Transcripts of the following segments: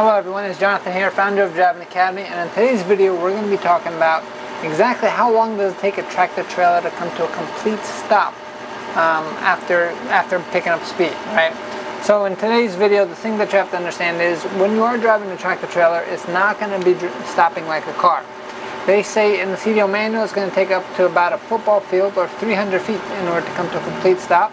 Hello everyone, it's Jonathan here, founder of Driving Academy, and in today's video we're going to be talking about exactly how long does it take a tractor trailer to come to a complete stop um, after, after picking up speed, right? So in today's video, the thing that you have to understand is when you are driving a tractor trailer, it's not going to be stopping like a car. They say in the CDL manual it's going to take up to about a football field or 300 feet in order to come to a complete stop.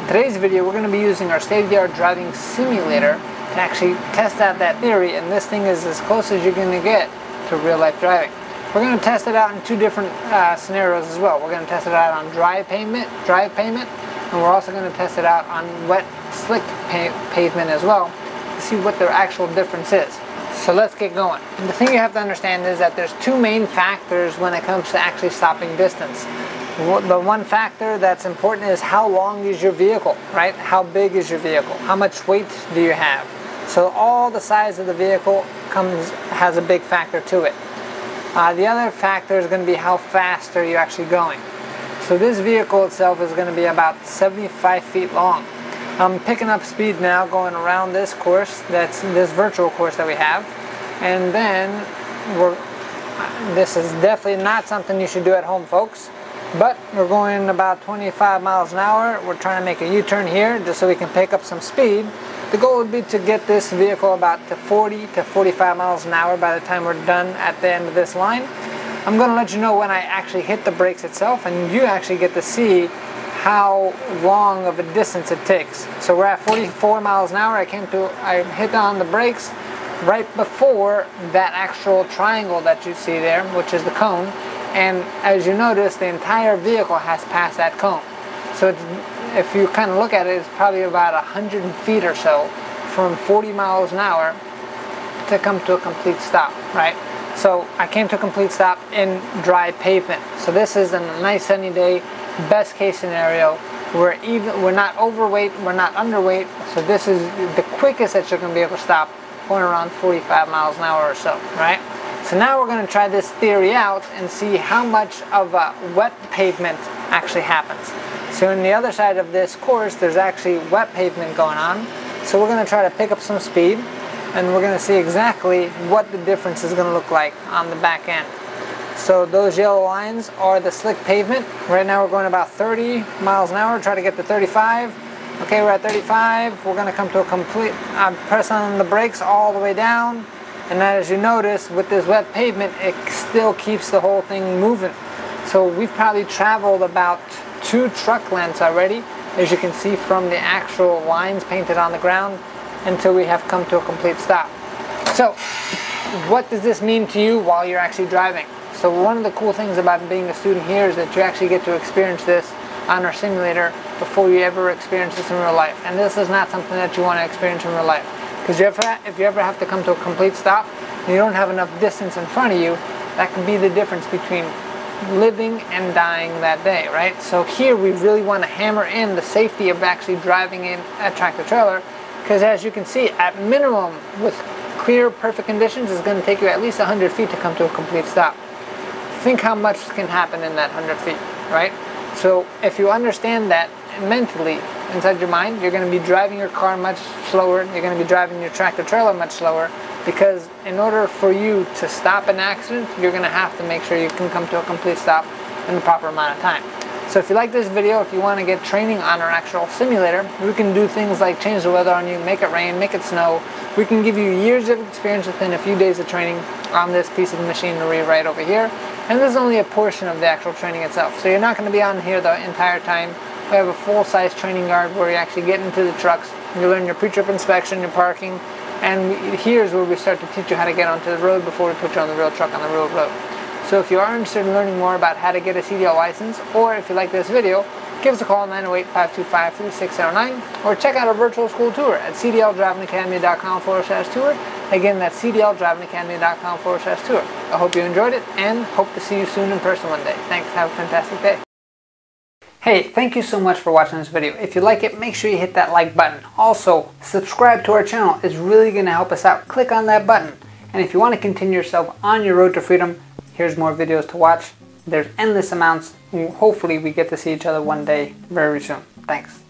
In today's video, we're going to be using our state-of-the-art driving simulator to actually test out that theory, and this thing is as close as you're going to get to real-life driving. We're going to test it out in two different uh, scenarios as well. We're going to test it out on dry pavement, dry pavement, and we're also going to test it out on wet, slick pa pavement as well to see what the actual difference is. So let's get going. And the thing you have to understand is that there's two main factors when it comes to actually stopping distance. The one factor that's important is how long is your vehicle, right? How big is your vehicle? How much weight do you have? So all the size of the vehicle comes has a big factor to it. Uh, the other factor is going to be how fast are you actually going. So this vehicle itself is going to be about 75 feet long. I'm picking up speed now going around this course, that's this virtual course that we have. And then we're, this is definitely not something you should do at home folks. But we're going about 25 miles an hour. We're trying to make a U-turn here just so we can pick up some speed. The goal would be to get this vehicle about to 40 to 45 miles an hour by the time we're done at the end of this line. I'm going to let you know when I actually hit the brakes itself and you actually get to see how long of a distance it takes. So we're at 44 miles an hour. I came to, I hit on the brakes right before that actual triangle that you see there, which is the cone. And as you notice, the entire vehicle has passed that cone. So if you kind of look at it, it's probably about 100 feet or so from 40 miles an hour to come to a complete stop, right? So I came to a complete stop in dry pavement. So this is a nice sunny day, best case scenario. We're even, we're not overweight, we're not underweight. So this is the quickest that you're going to be able to stop, going around 45 miles an hour or so, right? So now we're going to try this theory out and see how much of a wet pavement actually happens. So on the other side of this course, there's actually wet pavement going on. So we're going to try to pick up some speed, and we're going to see exactly what the difference is going to look like on the back end. So those yellow lines are the slick pavement. Right now we're going about 30 miles an hour, try to get to 35. Okay, we're at 35. We're going to come to a complete, uh, I'm pressing on the brakes all the way down. And as you notice, with this wet pavement, it still keeps the whole thing moving. So we've probably traveled about two truck lengths already, as you can see from the actual lines painted on the ground, until we have come to a complete stop. So, what does this mean to you while you're actually driving? So one of the cool things about being a student here is that you actually get to experience this on our simulator before you ever experience this in real life. And this is not something that you want to experience in real life. Because if you ever have to come to a complete stop and you don't have enough distance in front of you, that can be the difference between living and dying that day, right? So here we really want to hammer in the safety of actually driving in a tractor trailer because as you can see, at minimum with clear, perfect conditions, it's going to take you at least 100 feet to come to a complete stop. Think how much can happen in that 100 feet, right? So if you understand that mentally inside your mind, you're going to be driving your car much slower, you're going to be driving your tractor trailer much slower, because in order for you to stop an accident, you're going to have to make sure you can come to a complete stop in the proper amount of time. So if you like this video, if you want to get training on our actual simulator, we can do things like change the weather on you, make it rain, make it snow. We can give you years of experience within a few days of training on this piece of machinery right over here. And this is only a portion of the actual training itself. So you're not going to be on here the entire time. We have a full-size training yard where you actually get into the trucks, you learn your pre-trip inspection, your parking, and here's where we start to teach you how to get onto the road before we put you on the real truck on the real road. So if you are interested in learning more about how to get a CDL license, or if you like this video, give us a call 908-525-3609, or check out our virtual school tour at cdldrivingacademy.com forward slash tour. Again, that's cdldrivingacademy.com forward slash tour. I hope you enjoyed it, and hope to see you soon in person one day. Thanks, have a fantastic day. Hey, thank you so much for watching this video. If you like it, make sure you hit that like button. Also, subscribe to our channel. It's really going to help us out. Click on that button. And if you want to continue yourself on your road to freedom, here's more videos to watch. There's endless amounts. Hopefully we get to see each other one day very soon. Thanks.